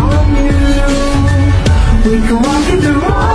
on you. We can walk in the road